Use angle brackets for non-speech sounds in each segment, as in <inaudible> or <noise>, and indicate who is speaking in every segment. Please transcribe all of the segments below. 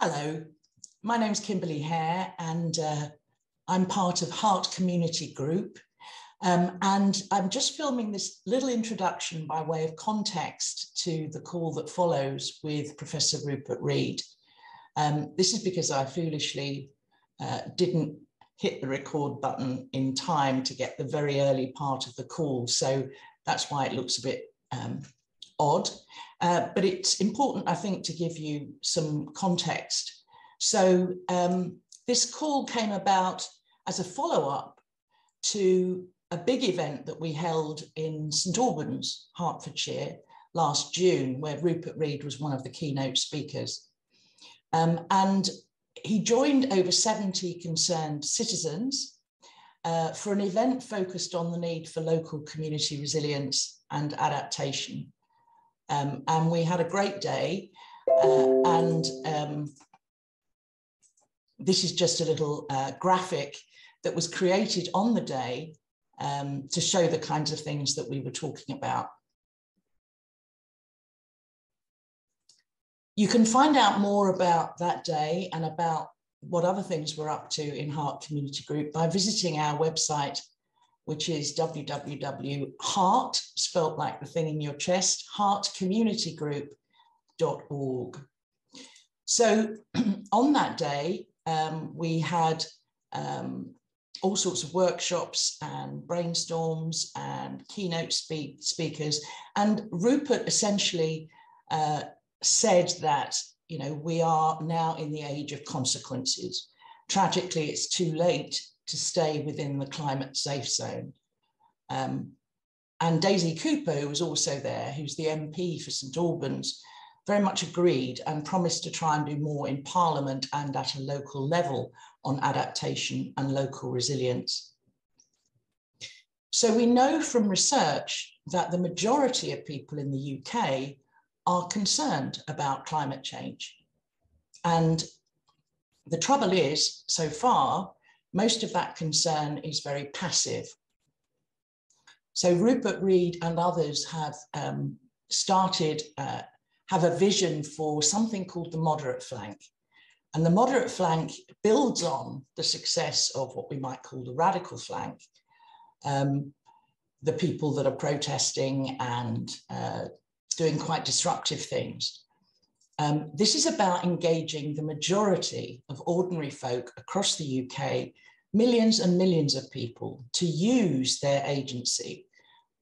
Speaker 1: Hello, my name's Kimberly Hare and uh, I'm part of Heart Community Group. Um, and I'm just filming this little introduction by way of context to the call that follows with Professor Rupert Read. Um, this is because I foolishly uh, didn't hit the record button in time to get the very early part of the call. So that's why it looks a bit um, odd. Uh, but it's important, I think, to give you some context. So um, this call came about as a follow-up to a big event that we held in St Albans, Hertfordshire, last June, where Rupert Read was one of the keynote speakers. Um, and he joined over 70 concerned citizens uh, for an event focused on the need for local community resilience and adaptation. Um, and we had a great day. Uh, and um, this is just a little uh, graphic that was created on the day um, to show the kinds of things that we were talking about. You can find out more about that day and about what other things we're up to in Heart Community Group by visiting our website which is www.heart, spelt like the thing in your chest, heartcommunitygroup.org. So <clears throat> on that day, um, we had um, all sorts of workshops and brainstorms and keynote speak speakers. And Rupert essentially uh, said that, you know, we are now in the age of consequences. Tragically, it's too late to stay within the climate safe zone. Um, and Daisy Cooper, who was also there, who's the MP for St Albans, very much agreed and promised to try and do more in Parliament and at a local level on adaptation and local resilience. So we know from research that the majority of people in the UK are concerned about climate change. And the trouble is, so far, most of that concern is very passive. So Rupert Read and others have um, started, uh, have a vision for something called the moderate flank. And the moderate flank builds on the success of what we might call the radical flank, um, the people that are protesting and uh, doing quite disruptive things. Um, this is about engaging the majority of ordinary folk across the UK, millions and millions of people, to use their agency,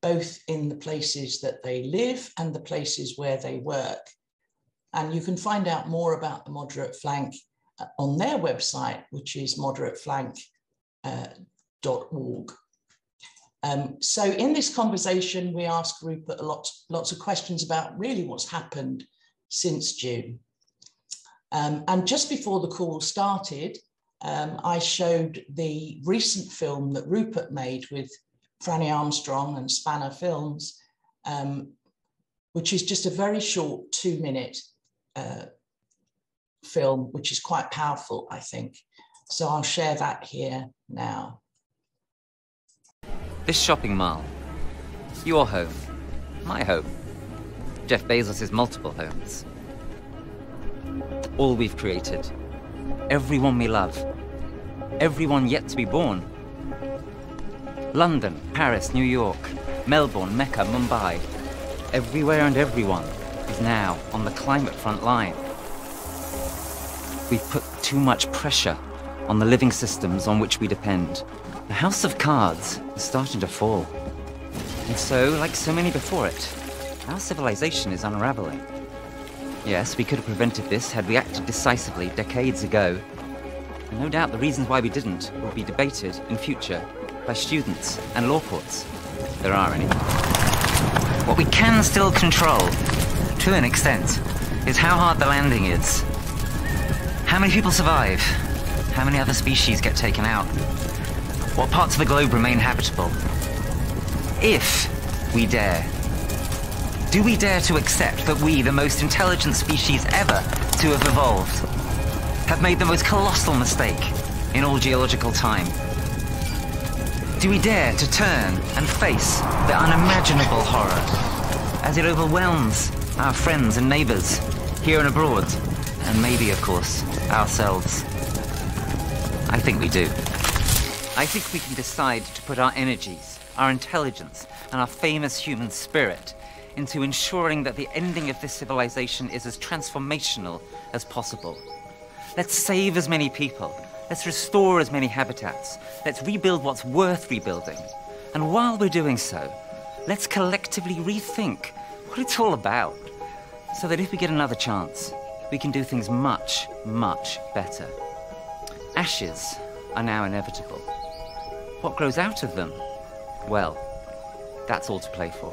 Speaker 1: both in the places that they live and the places where they work. And you can find out more about the Moderate Flank uh, on their website, which is moderateflank.org. Uh, um, so in this conversation, we asked Rupert lots, lots of questions about really what's happened since June. Um, and just before the call started, um, I showed the recent film that Rupert made with Franny Armstrong and Spanner Films, um, which is just a very short two minute uh, film, which is quite powerful, I think. So I'll share that here now.
Speaker 2: This shopping mall, your home, my home Jeff Bezos' multiple homes. All we've created. Everyone we love. Everyone yet to be born. London, Paris, New York, Melbourne, Mecca, Mumbai. Everywhere and everyone is now on the climate front line. We've put too much pressure on the living systems on which we depend. The house of cards is starting to fall. And so, like so many before it, our civilization is unraveling. Yes, we could have prevented this had we acted decisively decades ago. And no doubt the reasons why we didn't will be debated in future by students and law courts, if there are any. What we can still control, to an extent, is how hard the landing is. How many people survive? How many other species get taken out? What parts of the globe remain habitable? If we dare do we dare to accept that we, the most intelligent species ever to have evolved, have made the most colossal mistake in all geological time? Do we dare to turn and face the unimaginable horror as it overwhelms our friends and neighbors here and abroad? And maybe, of course, ourselves. I think we do. I think we can decide to put our energies, our intelligence, and our famous human spirit into ensuring that the ending of this civilization is as transformational as possible. Let's save as many people. Let's restore as many habitats. Let's rebuild what's worth rebuilding. And while we're doing so, let's collectively rethink what it's all about. So that if we get another chance, we can do things much, much better. Ashes are now inevitable. What grows out of them? Well, that's all to play for.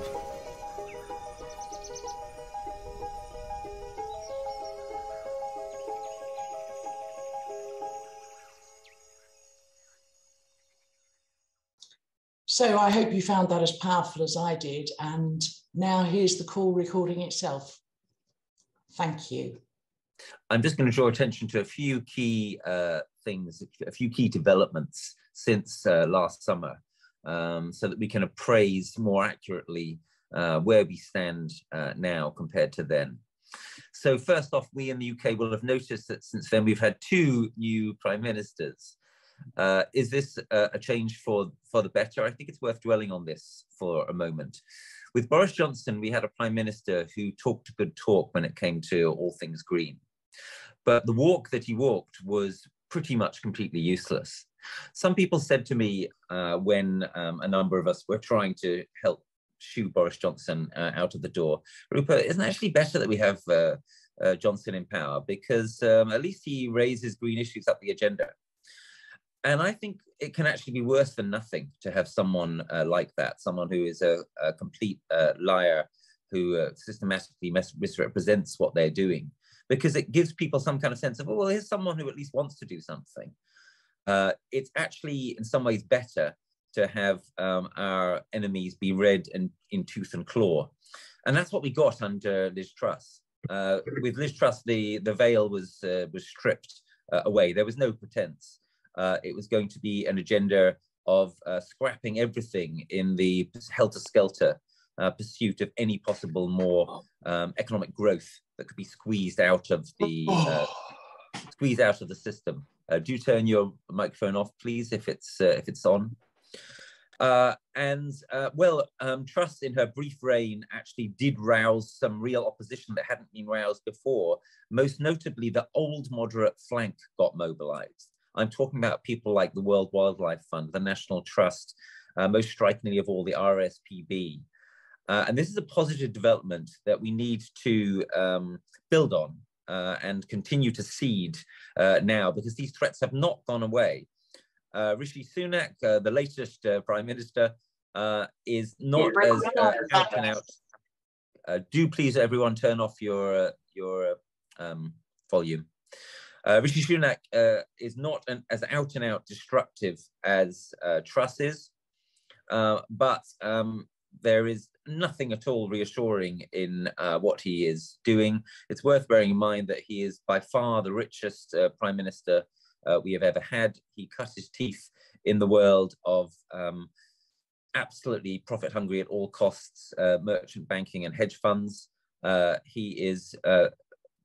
Speaker 1: So I hope you found that as powerful as I did. And now here's the call recording itself. Thank you.
Speaker 3: I'm just going to draw attention to a few key uh, things, a few key developments since uh, last summer, um, so that we can appraise more accurately uh, where we stand uh, now compared to then. So first off, we in the UK will have noticed that since then we've had two new prime ministers. Uh, is this a, a change for, for the better? I think it's worth dwelling on this for a moment. With Boris Johnson, we had a prime minister who talked a good talk when it came to all things green. But the walk that he walked was pretty much completely useless. Some people said to me uh, when um, a number of us were trying to help shoo Boris Johnson uh, out of the door, Rupert, isn't it actually better that we have uh, uh Johnson in power because um, at least he raises green issues up the agenda and I think it can actually be worse than nothing to have someone uh, like that, someone who is a, a complete uh, liar who uh, systematically mis- misrepresents what they're doing, because it gives people some kind of sense of, oh, well, here's someone who at least wants to do something. Uh, it's actually, in some ways, better to have um, our enemies be red in, in tooth and claw. And that's what we got under Liz Truss. Uh, with Liz Truss, the, the veil was, uh, was stripped away. There was no pretense uh, it was going to be an agenda of uh, scrapping everything in the helter-skelter uh, pursuit of any possible more um, economic growth that could be squeezed out of the uh, <sighs> squeezed out of the system. Uh, do turn your microphone off, please, if it's uh, if it's on. Uh, and uh, well, um, Truss in her brief reign actually did rouse some real opposition that hadn't been roused before. Most notably, the old moderate flank got mobilized. I'm talking about people like the World Wildlife Fund, the National Trust, uh, most strikingly of all, the RSPB. Uh, and this is a positive development that we need to um, build on uh, and continue to seed uh, now because these threats have not gone away. Uh, Rishi Sunak, uh, the latest Prime Minister, is not as out and out. do please, everyone, turn off your your um, volume. Uh, Rishi Sunak uh, is not an, as out and out destructive as uh, Truss is, uh, but um, there is nothing at all reassuring in uh, what he is doing. It's worth bearing in mind that he is by far the richest uh, prime minister we have ever had. He cut his teeth in the world of um, absolutely profit hungry at all costs, merchant banking and hedge funds. he is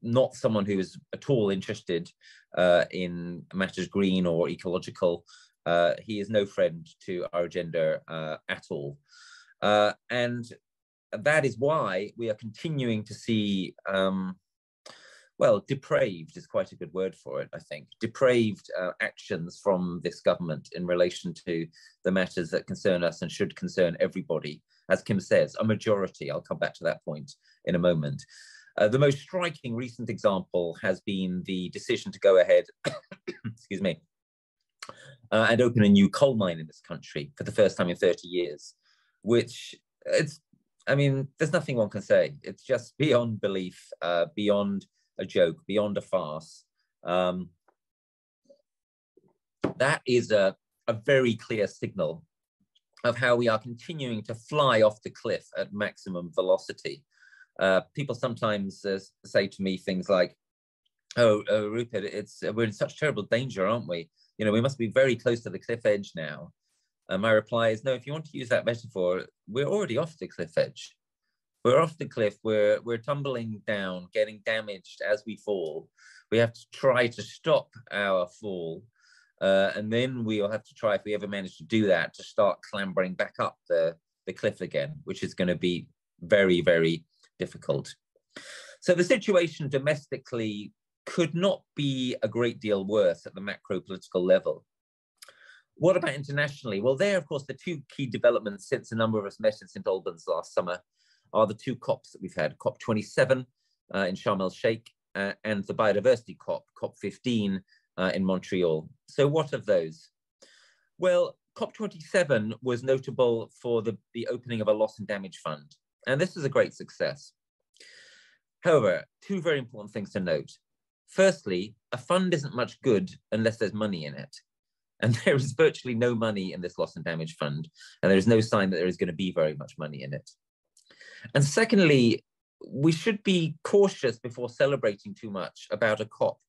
Speaker 3: not someone who is at all interested uh, in matters green or ecological. Uh, he is no friend to our agenda uh, at all. Uh, and that is why we are continuing to see, um, well, depraved is quite a good word for it, I think, depraved uh, actions from this government in relation to the matters that concern us and should concern everybody. As Kim says, a majority, I'll come back to that point in a moment. Uh, the most striking recent example has been the decision to go ahead, <coughs> excuse me, uh, and open a new coal mine in this country for the first time in 30 years, which it's, I mean, there's nothing one can say. It's just beyond belief, uh, beyond a joke, beyond a farce. Um, that is a, a very clear signal of how we are continuing to fly off the cliff at maximum velocity. Uh, people sometimes uh, say to me things like, "Oh, oh Rupert, it's we're in such terrible danger, aren't we? You know, we must be very close to the cliff edge now." And my reply is, "No. If you want to use that metaphor, we're already off the cliff edge. We're off the cliff. We're we're tumbling down, getting damaged as we fall. We have to try to stop our fall, uh, and then we'll have to try, if we ever manage to do that, to start clambering back up the the cliff again, which is going to be very very difficult. So the situation domestically could not be a great deal worse at the macro political level. What about internationally? Well, there, of course, the two key developments since a number of us met in St. Albans last summer are the two COPs that we've had, COP27 uh, in Sharm el Sheikh uh, and the biodiversity COP, COP15 uh, in Montreal. So what of those? Well, COP27 was notable for the, the opening of a loss and damage fund. And this is a great success. However, two very important things to note. Firstly, a fund isn't much good unless there's money in it. And <laughs> there is virtually no money in this loss and damage fund. And there is no sign that there is going to be very much money in it. And secondly, we should be cautious before celebrating too much about a COP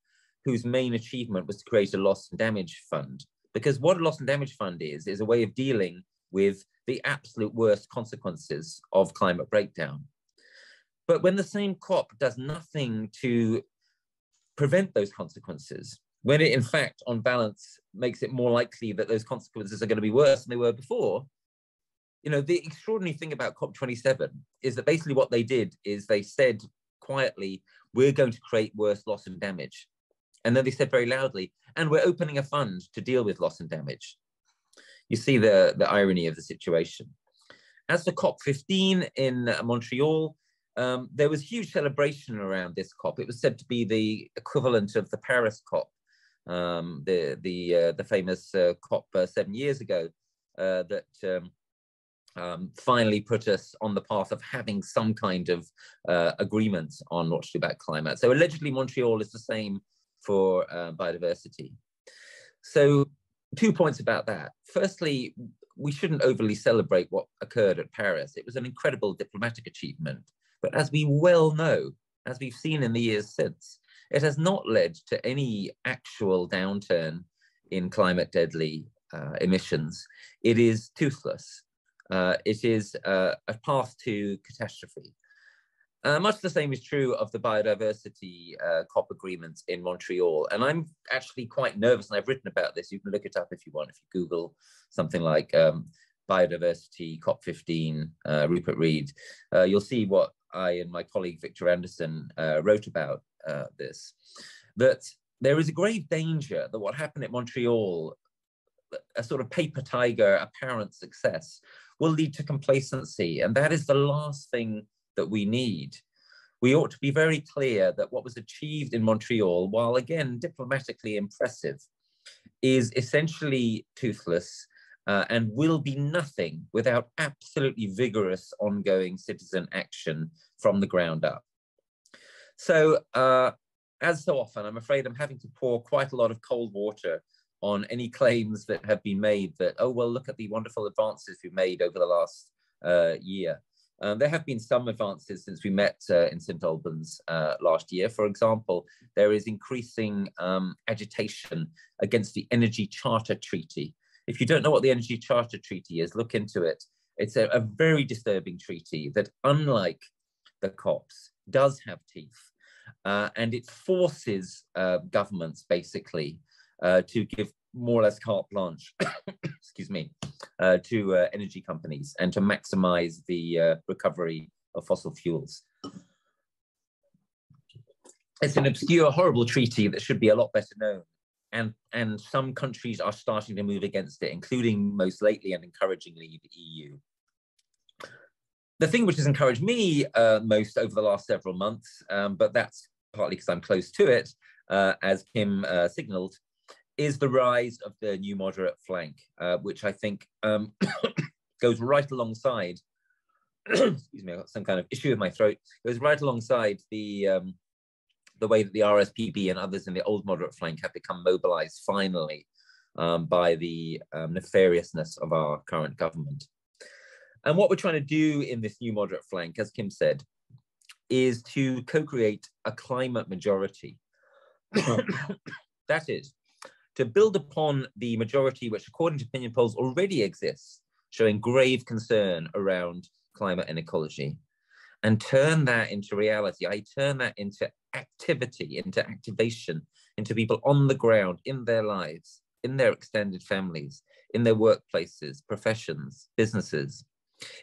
Speaker 3: whose main achievement was to create a loss and damage fund. Because what a loss and damage fund is, is a way of dealing with the absolute worst consequences of climate breakdown. But when the same COP does nothing to prevent those consequences, when it in fact, on balance, makes it more likely that those consequences are going to be worse than they were before, you know, the extraordinary thing about COP27 is that basically what they did is they said quietly, we're going to create worse loss and damage. And then they said very loudly, and we're opening a fund to deal with loss and damage. You see the, the irony of the situation. As for COP15 in Montreal, um, there was huge celebration around this COP. It was said to be the equivalent of the Paris COP, um, the the uh, the famous uh, COP uh, seven years ago uh, that um, um, finally put us on the path of having some kind of uh, agreement on what to do about climate. So allegedly Montreal is the same for uh, biodiversity. So two points about that. Firstly, we shouldn't overly celebrate what occurred at Paris. It was an incredible diplomatic achievement. But as we well know, as we've seen in the years since, it has not led to any actual downturn in climate deadly uh, emissions. It is toothless uh, it is uh, a path to catastrophe. Uh, much the same is true of the biodiversity uh, COP agreement in Montreal. And I'm actually quite nervous, and I've written about this. You can look it up if you want, if you Google something like um, biodiversity COP15, uh, Rupert Read. Uh, you'll see what I and my colleague Victor Anderson wrote about this. That there is a grave danger that what happened at Montreal a sort of paper tiger apparent success will lead to complacency. And that is the last thing that we need. We ought to be very clear that what was achieved in Montreal, while again diplomatically impressive, is essentially toothless uh, and will be nothing without absolutely vigorous ongoing citizen action from the ground up. So, uh, as so often, I'm afraid I'm having to pour quite a lot of cold water on any claims that have been made that, oh, well, look at the wonderful advances we've made over the last uh, year. Um, there have been some advances since we met uh, in St. Albans uh, last year. For example, there is increasing um, agitation against the Energy Charter Treaty. If you don't know what the Energy Charter Treaty is, look into it. It's a, a very disturbing treaty that, unlike the COPs, does have teeth. Uh, and it forces uh, governments basically uh, to give more or less carte blanche, <coughs> excuse me, uh, to uh, energy companies and to maximize the uh, recovery of fossil fuels. It's an obscure, horrible treaty that should be a lot better known. And, and some countries are starting to move against it, including most lately and encouragingly the EU. The thing which has encouraged me uh, most over the last several months, um, but that's partly because I'm close to it, uh, as Kim uh, signaled, is the rise of the new moderate flank, uh, which I think um, <coughs> goes right alongside. <coughs> excuse me—I've got some kind of issue with my throat. Goes right alongside the um, the way that the RSPB and others in the old moderate flank have become mobilized finally um, by the um, nefariousness of our current government. And what we're trying to do in this new moderate flank, as Kim said, is to co-create a climate majority. <coughs> that is, to build upon the majority, which according to opinion polls already exists, showing grave concern around climate and ecology. and turn that into reality. I turn that into activity, into activation, into people on the ground in their lives, in their extended families, in their workplaces, professions, businesses,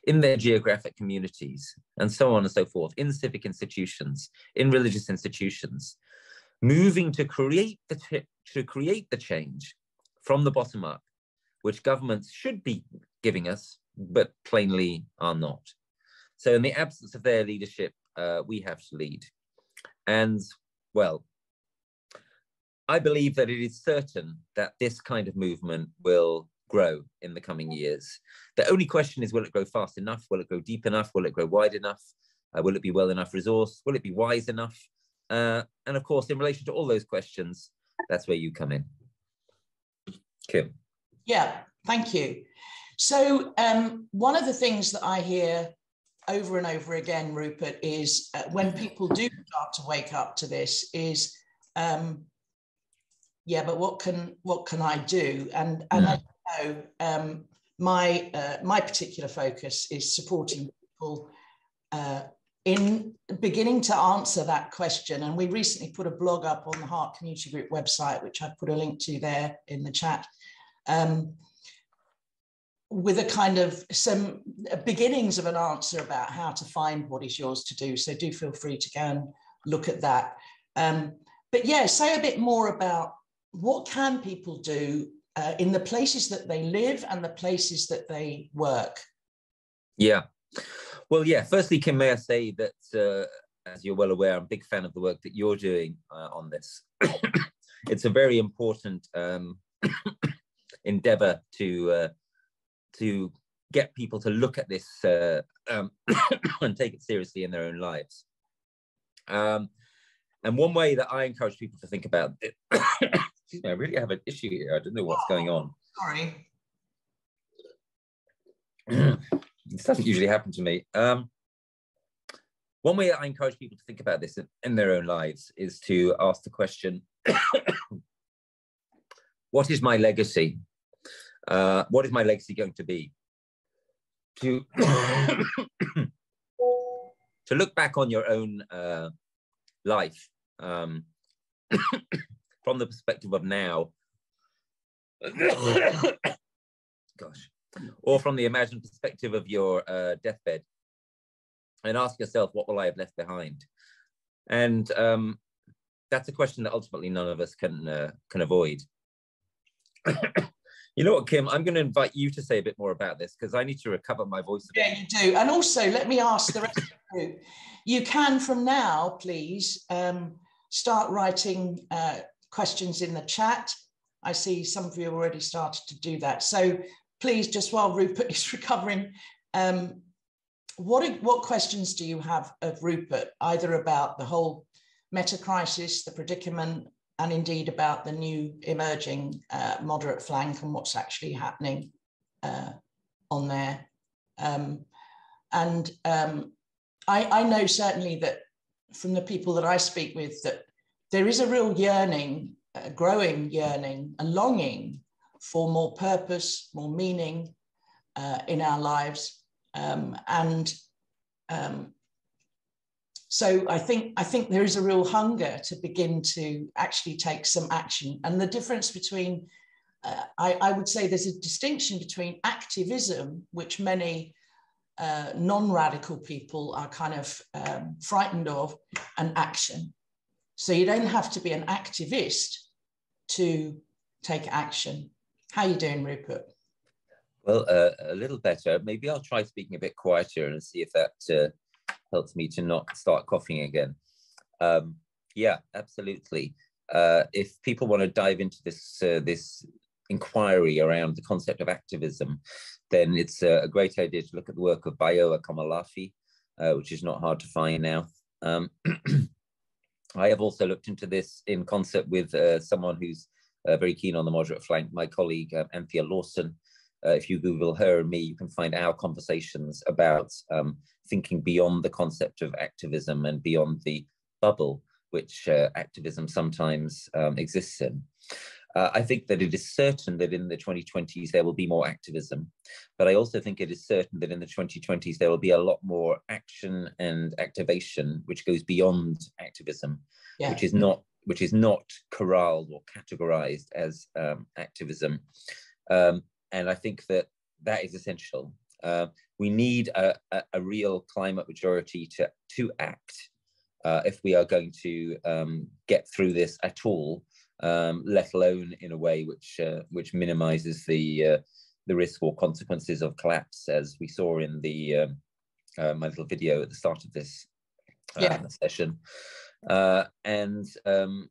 Speaker 3: in their geographic communities, and so on and so forth, in civic institutions, in religious institutions, moving to create the to create the change from the bottom up, which governments should be giving us, but plainly are not. So, in the absence of their leadership, uh, we have to lead. And well, I believe that it is certain that this kind of movement will grow in the coming years. The only question is will it grow fast enough? Will it grow deep enough? Will it grow wide enough? Uh, will it be well enough resourced? Will it be wise enough? Uh, and of course, in relation to all those questions, that's where you come in. Kim.
Speaker 1: Yeah, thank you. So, um, one of the things that I hear over and over again, Rupert, is uh, when people do start to wake up to this, is um, yeah, but what can what can I do? And and I know um, my uh, my particular focus is supporting people uh, in beginning to answer that question. And we recently put a blog up on the Heart Community Group website, which I've put a link to there in the chat. Um, with a kind of some beginnings of an answer about how to find what is yours to do. So do feel free to go and look at that. Um, but yeah, say a bit more about what can people do uh, in the places that they live and the places that they work.
Speaker 3: Yeah. Well, yeah. Firstly, Kim, may I say that, uh, as you're well aware, I'm a big fan of the work that you're doing uh, on this. <coughs> it's a very important um, <coughs> endeavor to uh, to get people to look at this uh, um, <coughs> and take it seriously in their own lives. Um, and one way that I encourage people to think about it, excuse me, I really have an issue here. I don't know what's going on.
Speaker 1: Sorry.
Speaker 3: This doesn't usually happen to me. Um, one way that I encourage people to think about this in, in their own lives is to ask the question, <coughs> what is my legacy? Uh, what is my legacy going to be? To, <coughs> to look back on your own uh, life um, <coughs> from the perspective of now, gosh, or from the imagined perspective of your uh, deathbed, and ask yourself, what will I have left behind? And um, that's a question that ultimately none of us can uh, can avoid. <coughs> You know what, Kim? I'm going to invite you to say a bit more about this because I need to recover my voice.
Speaker 1: Yeah, you do. And also, let me ask the rest of group. You can, from now, please, um, start writing uh, questions in the chat. I see some of you already started to do that. So please, just while Rupert <laughs> is recovering, um, what, what questions do you have of Rupert, either about the whole meta crisis, the predicament, and indeed about the new emerging uh, moderate flank and what's actually happening uh, on there. Um, and um, I, I, know certainly that from the people that I speak with that there is a real yearning, a growing yearning, a longing for more purpose, more meaning uh, in our lives. Um, and um, so I think I think there is a real hunger to begin to actually take some action. And the difference between uh, I, I, would say there's a distinction between activism, which many uh, non-radical people are kind of um, frightened of, and action. So you don't have to be an activist to take action. How are you doing, Rupert?
Speaker 3: Well, uh, a little better. Maybe I'll try speaking a bit quieter and see if that uh, helps me to not start coughing again. Um, yeah, absolutely. Uh, if people want to dive into this uh, this inquiry around the concept of activism, then it's a, great idea to look at the work of Bayo Akomolafe, uh, which is not hard to find now. Um, <clears throat> I have also looked into this in concert with uh, someone who's uh, very keen on the moderate flank, my colleague uh, Anthea Lawson, uh, if you Google her and me, you can find our conversations about um, thinking beyond the concept of activism and beyond the bubble which uh, activism sometimes um, exists in. Uh, I think that it is certain that in the 2020s there will be more activism, but I also think it is certain that in the 2020s there will be a lot more action and activation, which goes beyond activism, yeah. which is not which is not corralled or categorized as um, activism. Um, and I think that that is essential. Uh, we need a, a, a, real climate majority to, to act uh, if we are going to um, get through this at all, um, let alone in a way which uh, which minimizes the uh, the risk or consequences of collapse, as we saw in the um, uh, my little video at the start of this uh, yeah. session, and um,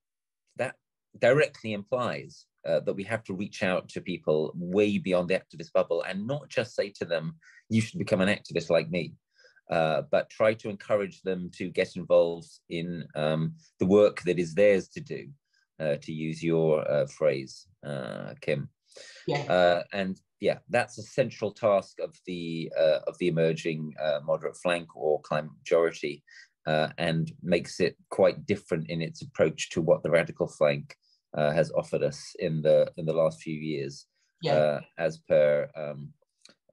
Speaker 3: that directly implies uh, that we have to reach out to people way beyond the activist bubble and not just say to them, you should become an activist like me, uh, but try to encourage them to get involved in um, the work that is theirs to do, uh, to use your uh, phrase, uh, Kim. Yeah. Uh, and yeah, that's a central task of the of the emerging moderate flank or climate majority, and makes it quite different in its approach to what the radical flank uh, has offered us in the in the last few years, yeah. uh, as per um,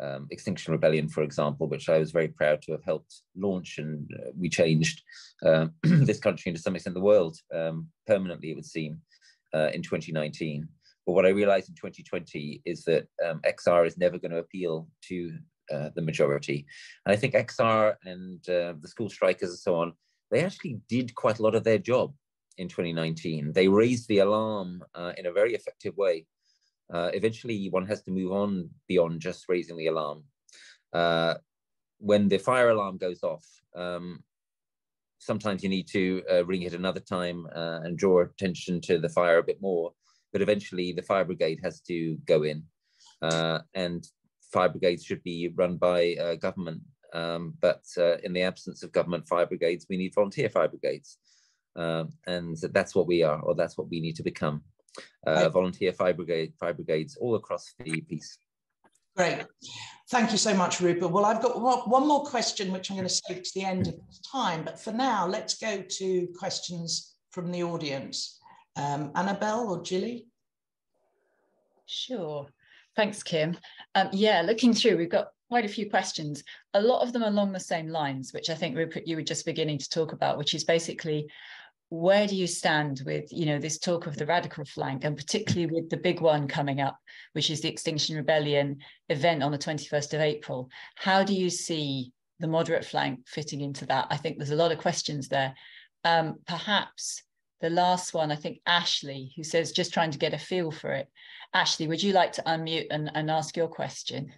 Speaker 3: um, Extinction Rebellion, for example, which I was very proud to have helped launch, and uh, we changed um, <clears throat> this country and to some extent the world um, permanently, it would seem, uh, in 2019. But what I realized in 2020 is that um, XR is never going to appeal to uh, the majority. And I think XR and uh, the school strikers and so on, they actually did quite a lot of their job in 2019. They raised the alarm uh, in a very effective way. Uh, eventually, one has to move on beyond just raising the alarm. Uh, when the fire alarm goes off, um, sometimes you need to ring it another time and draw attention to the fire a bit more. But eventually, the fire brigade has to go in, uh, and fire brigades should be run by government. Um, but in the absence of government fire brigades, we need volunteer fire brigades. Um, and that's what we are, or that's what we need to become. Uh, volunteer fire, brigade, fire brigades all across the piece.
Speaker 1: Great. Thank you so much, Rupert. Well, I've got one more question, which I'm going to save to the end of time. But for now, let's go to questions from the audience. Um, Annabelle or Gilly?
Speaker 4: Sure. Thanks, Kim. Um, yeah, looking through, we've got quite a few questions. A lot of them along the same lines, which I think you were just beginning to talk about, which is basically where do you stand with you know this talk of the radical flank and particularly with the big one coming up which is the extinction rebellion event on the 21st of april how do you see the moderate flank fitting into that i think there's a lot of questions there um, perhaps the last one i think ashley who says just trying to get a feel for it ashley would you like to unmute and, and ask your question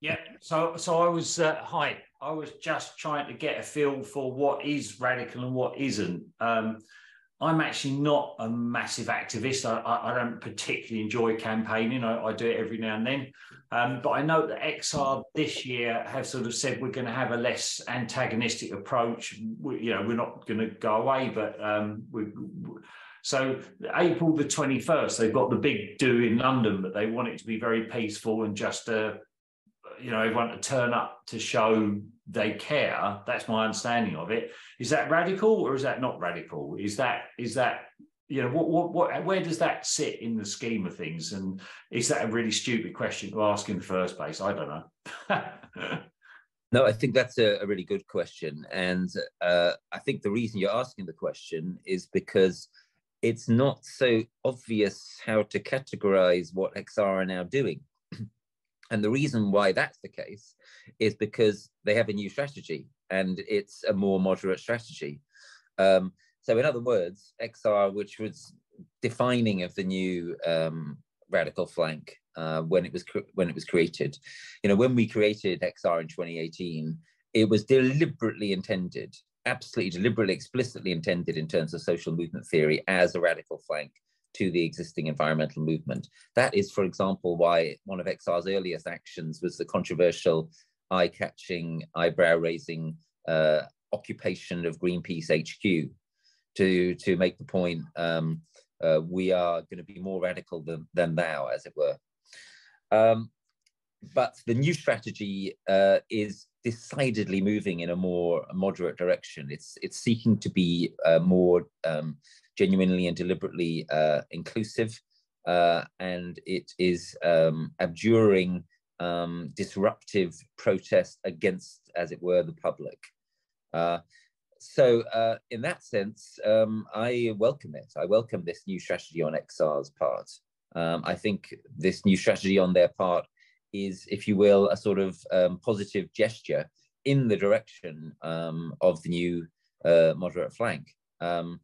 Speaker 5: yeah so so i was uh, hi I was just trying to get a feel for what is radical and what isn't. Um, I'm actually not a massive activist. I, I, don't particularly enjoy campaigning. I, I, do it every now and then. Um, but I know that XR this year have sort of said we're going to have a less antagonistic approach. We, you know, we're not going to go away, but um, we, so April the 21st, they've got the big do in London, but they want it to be very peaceful and just a you know everyone to turn up to show they care. That's my understanding of it. Is that radical or is that not radical? Is that is that you know what, what what where does that sit in the scheme of things? And is that a really stupid question to ask in the first place? I don't know. <laughs>
Speaker 3: No i think that's a, a really good question. And uh, i think the reason you're asking the question is because it's not so obvious how to categorize what xr are now doing and the reason why that's the case is because they have a new strategy and it's a more moderate strategy. Um, so, in other words, XR, which was defining of the new um, radical flank uh, when it was when it was created, you know, when we created XR in 2018, it was deliberately intended, absolutely deliberately, explicitly intended in terms of social movement theory as a radical flank to the existing environmental movement. That is, for example, why one of XR's earliest actions was the controversial, eye catching, eyebrow raising uh, occupation of Greenpeace HQ to, to make the point um, uh, we are going to be more radical than, than thou, as it were. Um, but the new strategy uh, is decidedly moving in a more moderate direction. It's it's seeking to be uh, more um, genuinely and deliberately uh, inclusive, uh, and it is um, abjuring um, disruptive protest against, as it were, the public. Uh, so, uh, in that sense, um, I welcome it. I welcome this new strategy on XR's part. Um, I think this new strategy on their part is, if you will, a sort of um, positive gesture in the direction um, of the new uh, moderate flank. Um,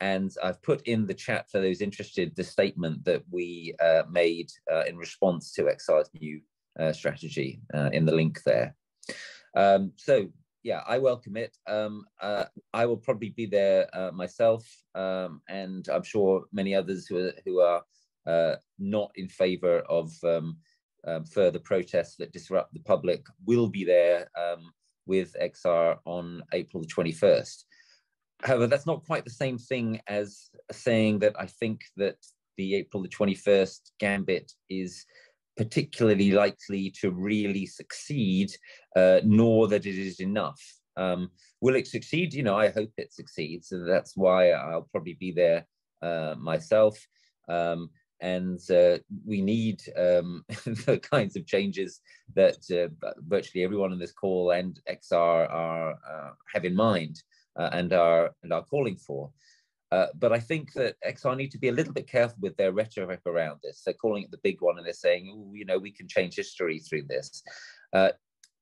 Speaker 3: and I've put in the chat for those interested the statement that we uh, made uh, in response to XR's new uh, strategy uh, in the link there. Um, so yeah, I welcome it. Um, uh, I will probably be there uh, myself, um, and I'm sure many others who are, who are not in favour of um, um further protests that disrupt the public will be there um, with XR on April the 21st. However, that's not quite the same thing as saying that I think that the April the 21st gambit is particularly likely to really succeed, uh, nor that it is enough. Um, will it succeed? You know, I hope it succeeds. So that's why I'll probably be there uh, myself. Um, and uh, we need um, <laughs> the kinds of changes that uh, virtually everyone on this call and XR are uh, have in mind uh, and are and are calling for. Uh, but I think that XR need to be a little bit careful with their rhetoric around this. They're calling it the big one and they're saying, you know, we can change history through this. Uh,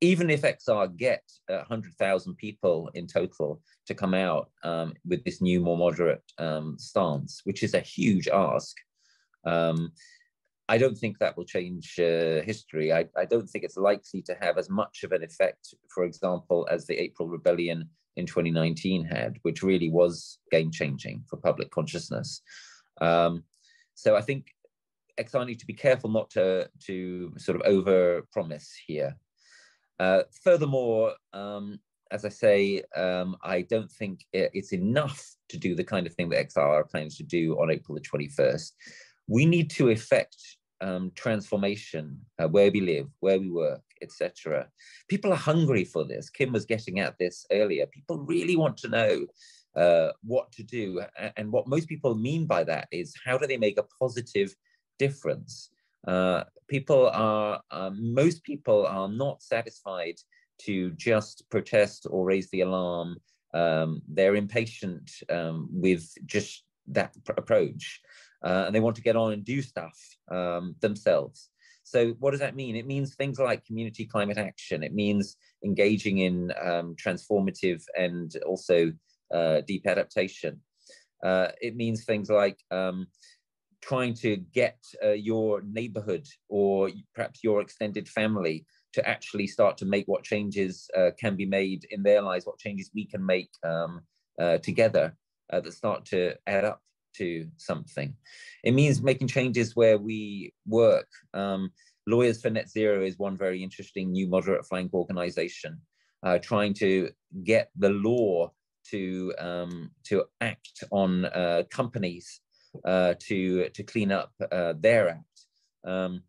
Speaker 3: even if XR get 100,000 people in total to come out um, with this new, more moderate um, stance, which is a huge ask, um, I don't think that will change uh, history. I, I, don't think it's likely to have as much of an effect, for example, as the April Rebellion in 2019 had, which really was game changing for public consciousness. Um, so I think XR need to be careful not to, to sort of over promise here. Uh, furthermore, um, as I say, um, I don't think it's enough to do the kind of thing that XR plans to do on April the 21st. We need to effect um, transformation uh, where we live, where we work, etc. People are hungry for this. Kim was getting at this earlier. People really want to know uh, what to do. And what most people mean by that is how do they make a positive difference? Uh, people are, um, most people are not satisfied to just protest or raise the alarm. Um, they're impatient um, with just that approach. Uh, and they want to get on and do stuff um, themselves. So what does that mean? It means things like community climate action. It means engaging in um, transformative and also uh, deep adaptation. Uh, it means things like um, trying to get uh, your neighborhood or perhaps your extended family to actually start to make what changes uh, can be made in their lives, what changes we can make um, uh, together uh, that start to add up to something. It means making changes where we work. Um, Lawyers for Net Zero is one very interesting new moderate flank organization uh, trying to get the law to um, to act on uh, companies uh, to to clean up uh, their act. Um,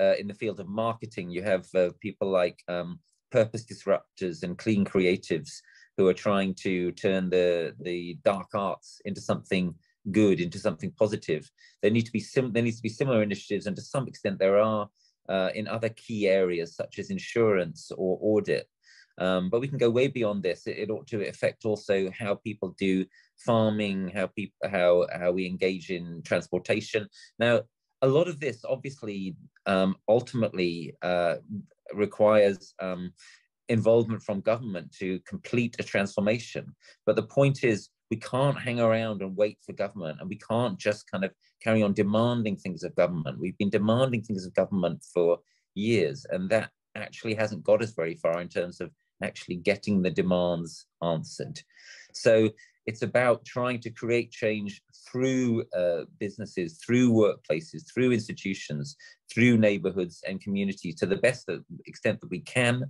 Speaker 3: uh, in the field of marketing, you have uh, people like um, purpose disruptors and clean creatives who are trying to turn the the dark arts into something good into something positive. There need to be sim- there needs to be similar initiatives, and to some extent there are uh, in other key areas such as insurance or audit. Um, but we can go way beyond this. It, it, ought to affect also how people do farming, how people how how we engage in transportation. Now, a lot of this obviously um, ultimately uh, requires um, involvement from government to complete a transformation. But the point is, we can't hang around and wait for government and we can't just kind of carry on demanding things of government. We've been demanding things of government for years and that actually hasn't got us very far in terms of actually getting the demands answered. So it's about trying to create change through uh, businesses through workplaces through institutions through neighborhoods and communities to the best extent that we can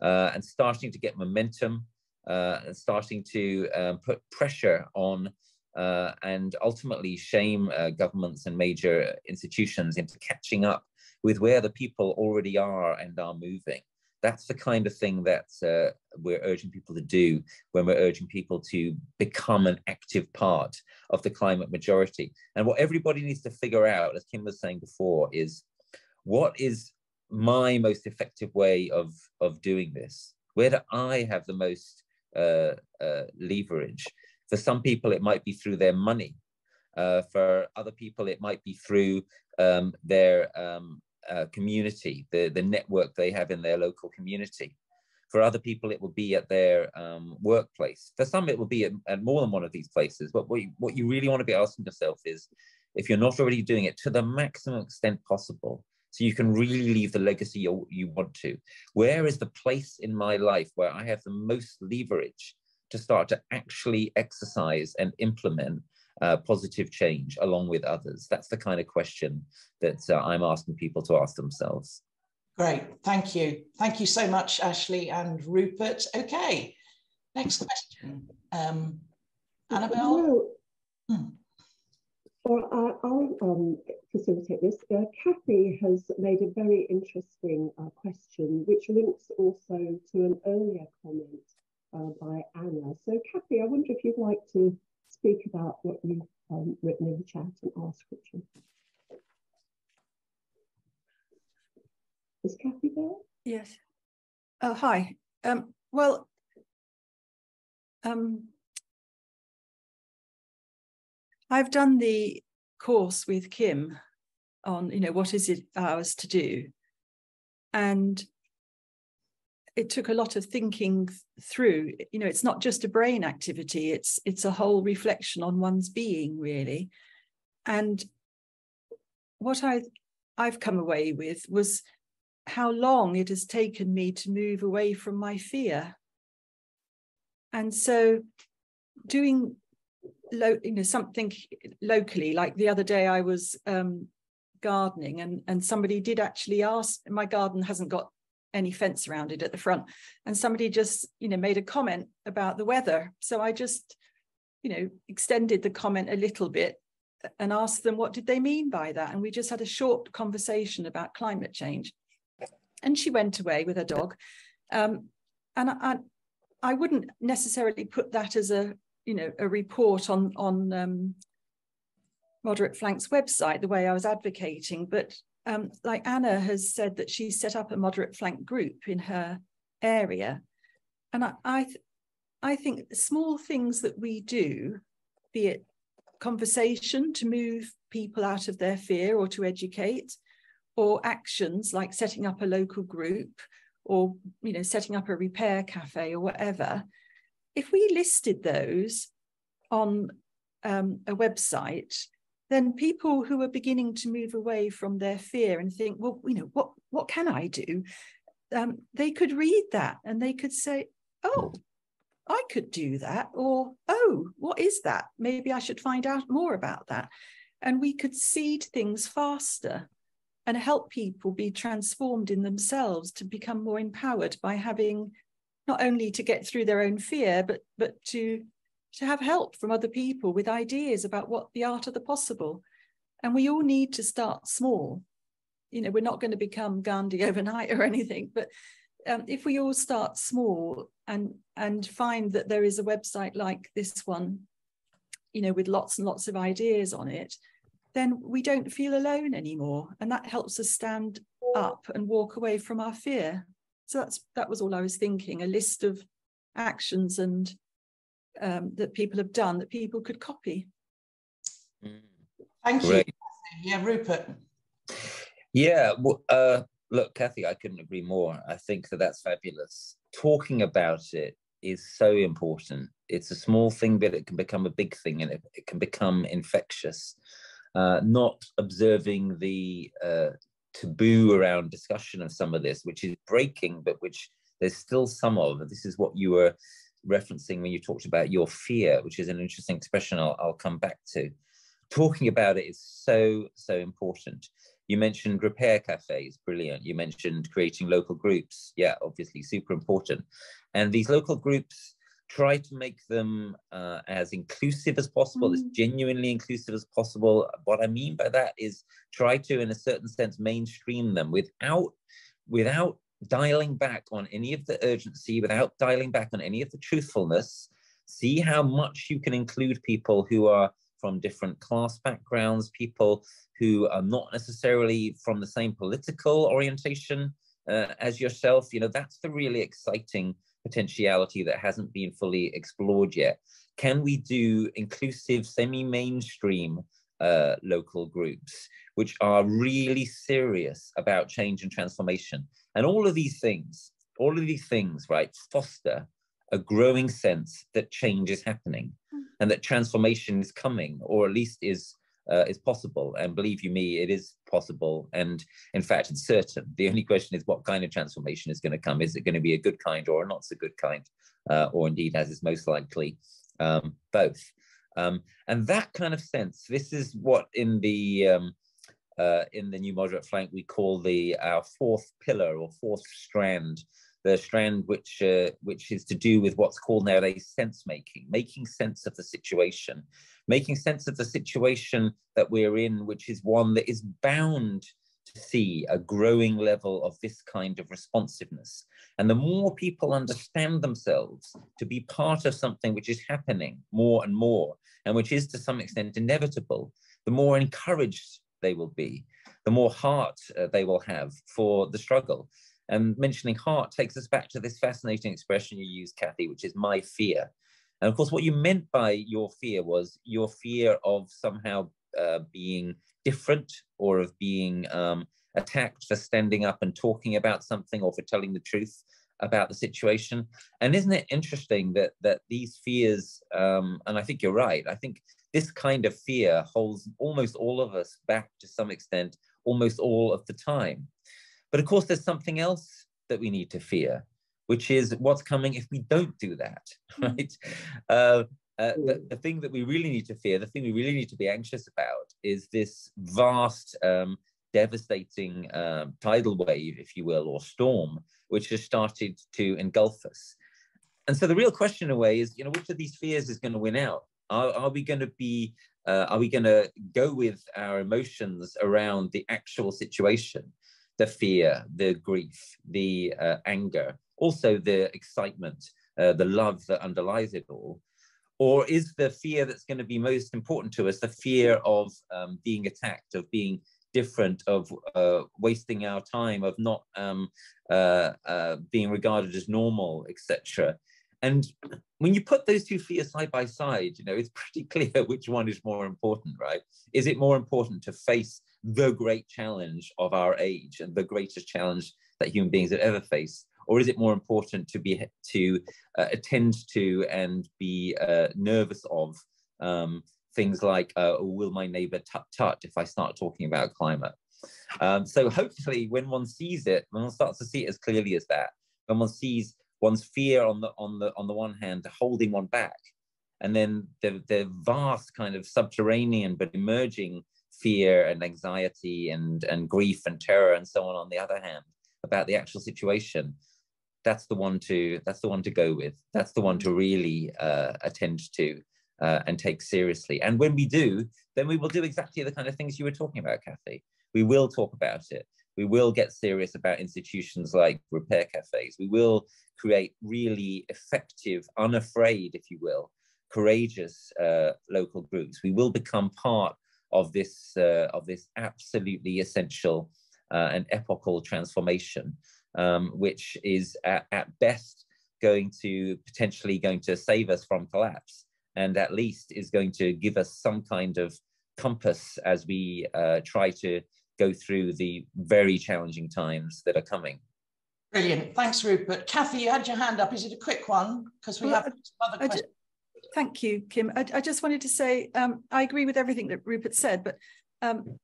Speaker 3: uh, and starting to get momentum and starting to um, put pressure on uh, and ultimately shame uh, governments and major institutions into catching up with where the people already are and are moving. That's the kind of thing that uh, we're urging people to do when we're urging people to become an active part of the climate majority. And what everybody needs to figure out, as Kim was saying before, is what is my most effective way of, of doing this? Where do I have the most uh, uh, leverage? For some people, it might be through their money. Uh, for other people, it might be through um, their um, uh, community, the, the network they have in their local community. For other people, it will be at their um, workplace. For some, it will be at, at, more than one of these places. But what you, what you really want to be asking yourself is, if you're not already doing it to the maximum extent possible, so you can really leave the legacy you, you want to. Where is the place in my life where I have the most leverage to start to actually exercise and implement uh, positive change along with others? That's the kind of question that uh, I'm asking people to ask themselves.
Speaker 1: Great, thank you. Thank you so much, Ashley and Rupert. Okay, next question. Um, Annabelle?
Speaker 6: Hmm. Well, I, will um, facilitate this. Uh, Kathy has made a very interesting uh, question, which links also to an earlier comment uh, by Anna. So, Kathy, I wonder if you'd like to speak about what you've um, written in the chat and ask Richard. Is Kathy there?
Speaker 7: Yes. Oh, hi. Um, well, um, I've done the course with Kim on, you know, what is it ours to do? And it took a lot of thinking through. You know it's not just a brain activity it's it's a whole reflection on one's being really. And what i i've come away with was how long it has taken me to move away from my fear. And so doing lo- you know something locally like the other day i was um, gardening and and somebody did actually ask my garden hasn't got any fence around it at the front. And somebody just, you know, made a comment about the weather. So I just, you know, extended the comment a little bit and asked them what did they mean by that. And we just had a short conversation about climate change. And she went away with her dog. Um, and I, I wouldn't necessarily put that as a, you know, a report on on um, Moderate Flank's website the way I was advocating, but um, like Anna has said that she set up a moderate flank group in her area. And I, I, th I think small things that we do, be it conversation to move people out of their fear or to educate, or actions like setting up a local group or you know setting up a repair cafe or whatever if we listed those on um, a website then people who are beginning to move away from their fear and think, well, you know, what what can I do? Um, they could read that and they could say, oh, I could do that, or oh, what is that? Maybe I should find out more about that. And we could seed things faster and help people be transformed in themselves to become more empowered by having not only to get through their own fear, but but to to have help from other people with ideas about what the art of the possible. And we all need to start small. You know, we're not going to become Gandhi <laughs> overnight or anything, but um, if we all start small and and find that there is a website like this one, you know, with lots and lots of ideas on it, then we don't feel alone anymore, and that helps us stand up and walk away from our fear. So that's that was all I was thinking: a list of actions and um, that people have done that people could copy.
Speaker 1: Thank Great. you. Yeah, Rupert.
Speaker 3: Yeah, well, uh, look, Kathy, I couldn't agree more. I think that that's fabulous. Talking about it is so important. It's a small thing, but it can become a big thing and it, it can become infectious. Uh, not observing the uh, taboo around discussion of some of this, which is breaking, but which there's still some of. This is what you were referencing when you talked about your fear, which is an interesting expression I'll, I'll come back to. Talking about it is so, so important. You mentioned repair cafes, brilliant. You mentioned creating local groups. Yeah, obviously super important. And these local groups try to make them uh, as inclusive as possible, mm. as genuinely inclusive as possible. What I mean by that is try to, in a certain sense, mainstream them without without dialing back on any of the urgency, without dialing back on any of the truthfulness. See how much you can include people who are from different class backgrounds, people who are not necessarily from the same political orientation uh, as yourself. You know, that's the really exciting potentiality that hasn't been fully explored yet. Can we do inclusive, semi-mainstream uh, local groups, which are really serious about change and transformation? And all of these things, all of these things, right, foster a growing sense that change is happening hmm. and that transformation is coming, or at least is uh, is possible. And believe you me, it is possible. And in fact, it's certain. The only question is what kind of transformation is going to come. Is it going to be a good kind or not so good kind? Uh, or indeed, as is most likely, um, both. Um, and that kind of sense, this is what in the um, uh, in the new moderate flank we call the our fourth pillar or fourth strand the strand which uh, which is to do with what's called nowadays sense making, making sense of the situation, making sense of the situation that we're in, which is one that is bound to see a growing level of this kind of responsiveness. And the more people understand themselves to be part of something which is happening more and more, and which is to some extent inevitable, the more encouraged they will be, the more heart uh, they will have for the struggle. And mentioning heart takes us back to this fascinating expression you used, Kathy, which is my fear. And of course, what you meant by your fear was your fear of somehow uh, being different or of being um, attacked for standing up and talking about something or for telling the truth about the situation. And isn't it interesting that that these fears, um, and I think you're right, I think this kind of fear holds almost all of us back to some extent, almost all of the time. But of course, there's something else that we need to fear, which is what's coming if we don't do that, <laughs> hmm. right? Uh, uh, the, the, thing that we really need to fear, the thing we really need to be anxious about, is this vast, um, devastating um, tidal wave, if you will, or storm, which has started to engulf us. And so the real question, in a way, is, you know, which of these fears is going to win out? Are, are we going to be, uh, are we going to go with our emotions around the actual situation? The fear, the grief, the uh, anger, also the excitement, uh, the love that underlies it all? Or is the fear that's going to be most important to us the fear of um, being attacked, of being different, of uh, wasting our time, of not um, uh, uh, being regarded as normal, etc.? And when you put those two fears side by side, you know, it's pretty <laughs> clear which one is more important, right? Is it more important to face the great challenge of our age and the greatest challenge that human beings have ever faced? Or is it more important to be to uh, attend to and be uh, nervous of um, things like, uh, will my neighbor tut tut if I start talking about climate? Um, so hopefully when one sees it, when one starts to see it as clearly as that, when one sees one's fear on the on the on the one hand holding one back, and then the the vast kind of subterranean but emerging fear and anxiety and, and grief and terror and so on on the other hand about the actual situation that's the one to that's the one to go with. That's the one to really uh, attend to uh, and take seriously. And when we do then we will do exactly the kind of things you were talking about kathy. We will talk about it. We will get serious about institutions like repair cafes. We will create really effective unafraid if you will courageous uh, local groups. We will become part of this uh, of this absolutely essential uh, and epochal transformation, um, which is at, at, best going to potentially going to save us from collapse, and at least is going to give us some kind of compass as we uh, try to go through the very challenging times that are coming.
Speaker 1: Brilliant. Thanks, Rupert. Kathy, you had your hand up. Is it a quick one? Because we well, have other questions.
Speaker 7: Thank you, Kim. I, I just wanted to say um, I agree with everything that Rupert said, but um,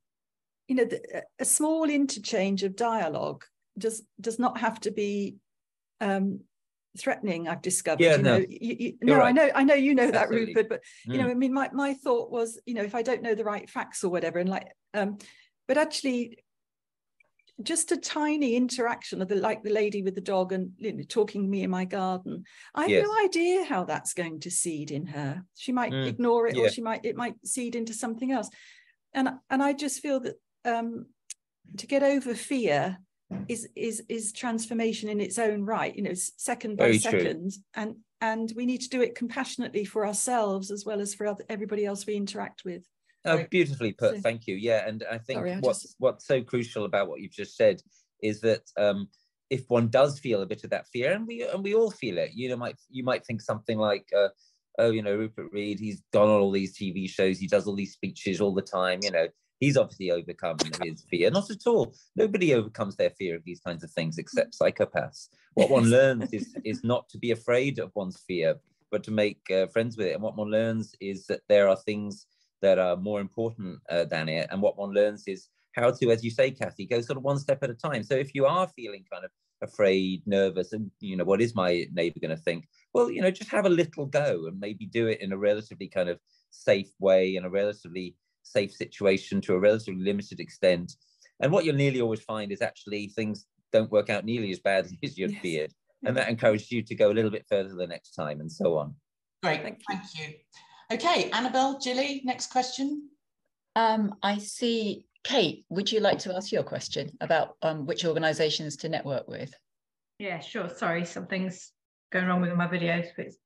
Speaker 7: you know, the, a small interchange of dialogue does does not have to be um, threatening. I've discovered.
Speaker 3: Yeah,
Speaker 7: you
Speaker 3: no,
Speaker 7: know, you, you, no, right. I know, I know, you know
Speaker 3: Absolutely.
Speaker 7: that, Rupert. But you mm. know, I mean, my my thought was, you know, if I don't know the right facts or whatever, and like, um, but actually, just a tiny interaction of the like the lady with the dog and you know, talking to me in my garden i have
Speaker 3: Yes.
Speaker 7: no idea how that's going to seed in her she might
Speaker 3: Mm,
Speaker 7: ignore it
Speaker 3: yeah.
Speaker 7: or she might it might seed into something else and and i just feel that um to get over fear is is is transformation in its own right you know second by
Speaker 3: Very true.
Speaker 7: second and and we need to do it compassionately for ourselves as well as for other, everybody else we interact with
Speaker 3: Oh, beautifully put.
Speaker 7: So-
Speaker 3: Thank you. Yeah, and I think
Speaker 7: Sorry, I
Speaker 3: what's
Speaker 7: just-
Speaker 3: what's so crucial about what you've just said is that um, if one does feel a bit of that fear, and we and we all feel it, you know, might you might think something like, uh, oh, you know, Rupert Read, he's gone on all these TV shows, he does all these speeches all the time, you know, he's obviously overcome his fear. Not at all. Nobody overcomes their fear of these kinds of things except psychopaths. What one learns is <laughs> is not to be afraid of one's fear, but to make uh, friends with it. And what one learns is that there are things that are more important uh, than it. And what one learns is how to, as you say, Kathy, go sort of one step at a time. So if you are feeling kind of afraid, nervous, and you know, what is my neighbor going to think? Well, you know, just have a little go and maybe do it in a relatively kind of safe way, in a relatively safe situation to a relatively limited extent. And what you'll nearly always find is actually things don't work out nearly as badly <laughs> as you'd
Speaker 7: Yes.
Speaker 3: feared. And that encourages you to go a little bit further the next time and so on.
Speaker 1: Great,
Speaker 7: Thank
Speaker 1: thank
Speaker 7: you.
Speaker 1: You. Okay, Annabelle, Gilly, next question.
Speaker 4: Um, I see, Kate, would you like to ask your question about um, which organisations to network with?
Speaker 8: Yeah, sure. Sorry, something's going wrong with my videos, but it's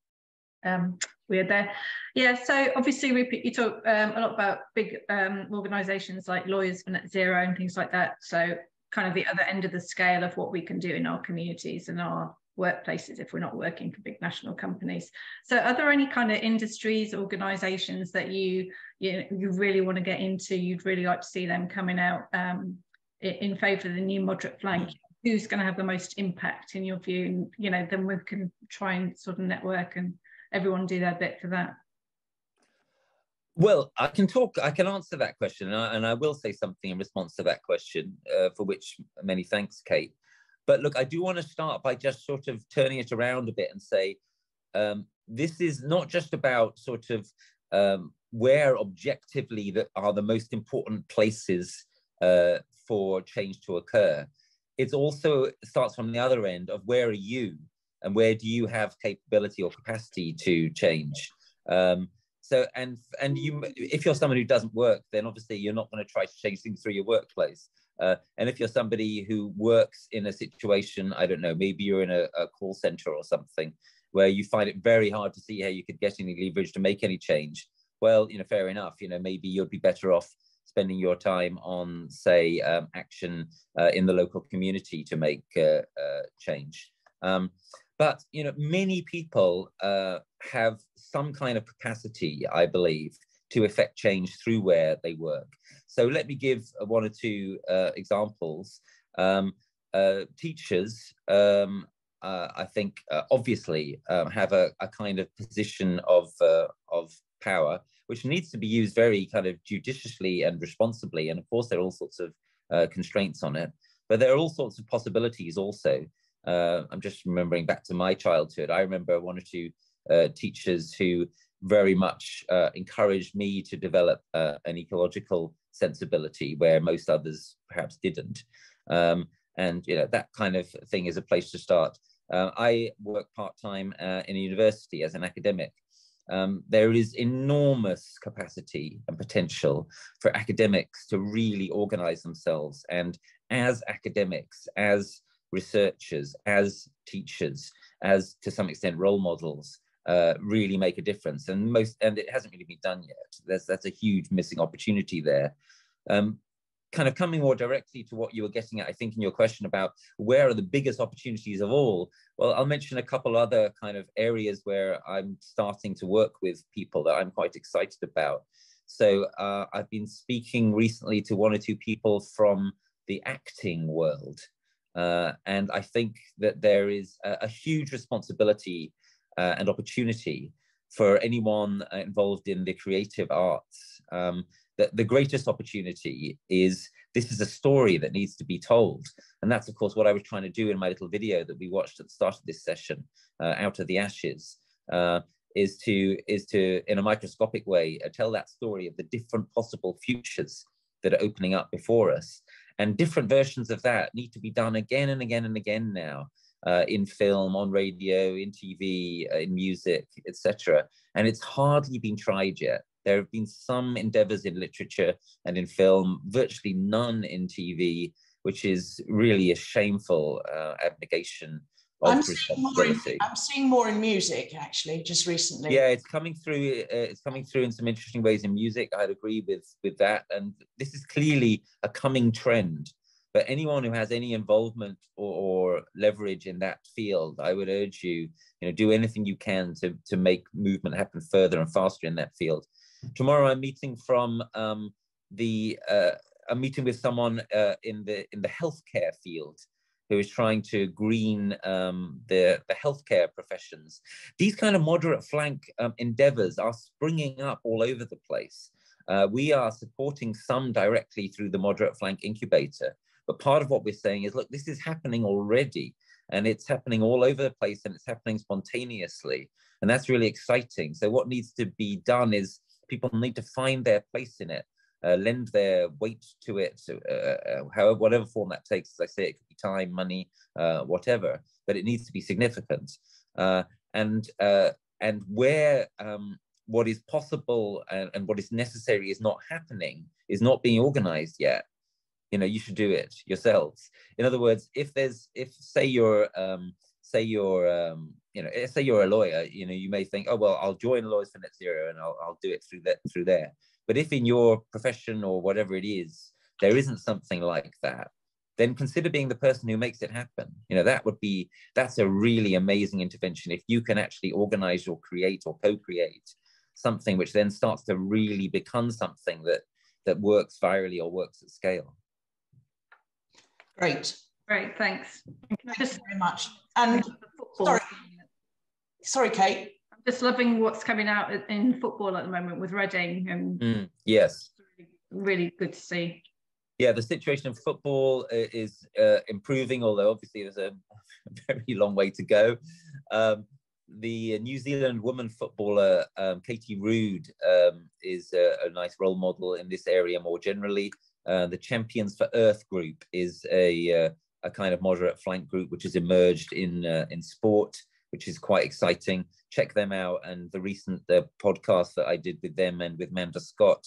Speaker 8: um, weird there. Yeah, so obviously we you talk um, a lot about big um, organisations like Lawyers for Net Zero and things like that. So kind of the other end of the scale of what we can do in our communities and our workplaces if we're not working for big national companies. So are there any kind of industries, organisations that you you, you really want to get into? You'd really like to see them coming out um, in favour of the new moderate flank? who's going to have the most impact in your view and you know then we can try and sort of network and everyone do their bit for that
Speaker 3: Well, I can talk, I can answer that question, and I, and I will say something in response to that question, uh, for which many thanks, Kate. But look, I do want to start by just sort of turning it around a bit and say um, this is not just about sort of um, where objectively that are the most important places uh, for change to occur. It's also it starts from the other end of where are you and where do you have capability or capacity to change. Um, so and and you if you're someone who doesn't work then obviously you're not going to try to change things through your workplace uh, and if you're somebody who works in a situation i don't know maybe you're in a, a call center or something where you find it very hard to see how you could get any leverage to make any change well you know fair enough you know maybe you'd be better off spending your time on say um, action uh, in the local community to make uh, uh, change. Um, but you know many people uh, have some kind of capacity i believe to effect change through where they work so let me give uh, one or two uh, examples. Um, uh, teachers um, uh, i think uh, obviously um, have a, a, kind of position of uh, of power which needs to be used very kind of judiciously and responsibly. And of course there are all sorts of constraints on it but there are all sorts of possibilities also. I'm just remembering back to my childhood. I remember one or two teachers who very much encouraged me to develop an ecological sensibility where most others perhaps didn't. Um, and you know that kind of thing is a place to start. Uh, I work part time uh, in a university as an academic. Um, there is enormous capacity and potential for academics to really organize themselves and as academics, as researchers, as teachers, as to some extent role models, uh, really make a difference. And most, and it hasn't really been done yet. There's that's a huge missing opportunity there. Um, kind of coming more directly to what you were getting at, I think, in your question about where are the biggest opportunities of all. Well, I'll mention a couple other kind of areas where I'm starting to work with people that I'm quite excited about. So uh, I've been speaking recently to one or two people from the acting world. Uh, and I think that there is a, a huge responsibility uh, and opportunity for anyone involved in the creative arts. Um, that the greatest opportunity is this is a story that needs to be told. And that's, of course, what I was trying to do in my little video that we watched at the start of this session, uh, Out of the Ashes. Uh, is to is to in a microscopic way uh, tell that story of the different possible futures that are opening up before us And different versions of that need to be done again and again and again now. Uh, in film, on radio, in TV, uh, in music, etc. And it's hardly been tried yet. There have been some endeavors in literature and in film, virtually none in TV, which is really a shameful uh, abnegation
Speaker 1: I'm seeing, in, I'm seeing, more in, music actually, just recently.
Speaker 3: Yeah, it's coming through. Uh, it's coming through in some interesting ways in music. I'd agree with with that, and this is clearly a coming trend. But anyone who has any involvement or, or, leverage in that field, I would urge you, you know, do anything you can to to make movement happen further and faster in that field. Tomorrow, I'm meeting from um, the. Uh, I'm meeting with someone uh, in the in the healthcare field who is trying to green um, the, the healthcare professions. These kind of moderate flank um, endeavors are springing up all over the place. Uh, we are supporting some directly through the moderate flank incubator. But part of what we're saying is, look, this is happening already and it's happening all over the place and it's happening spontaneously. And that's really exciting. So what needs to be done is people need to find their place in it uh, lend their weight to it, uh, uh, however, whatever form that takes. As I say, it could be time, money, uh, whatever, but it needs to be significant. Uh, and uh, and where um, what is possible and, and, what is necessary is not happening, is not being organized yet. You know, you should do it yourselves. In other words, if there's, if say you're, um, say you're, um, you know, say you're a lawyer, you know, you may think, oh well, I'll join Lawyers for Net Zero and I'll, I'll do it through that through there. But if in your profession or whatever it is, there isn't something like that, then consider being the person who makes it happen. You know, that would be, that's a really amazing intervention. If you can actually organize or create or co-create something which then starts to really become something that, that works virally or works at scale.
Speaker 1: Great.
Speaker 8: Great, thanks.
Speaker 1: Thank you very much. And sorry, sorry, Kate I'm
Speaker 8: just loving what's coming out in football at the moment with Reading, and
Speaker 3: mm, yes,
Speaker 8: really, really, good to see.
Speaker 3: Yeah, the situation in football uh, is uh, improving, although obviously there's a <laughs> very long way to go. Um, the New Zealand woman footballer um, Katie Rood um, is a, a, nice role model in this area more generally. Uh, the Champions for Earth group is a, uh, a kind of moderate flank group which has emerged in uh, in sport which is quite exciting. Check them out. And the recent the podcast that I did with them and with Manda Scott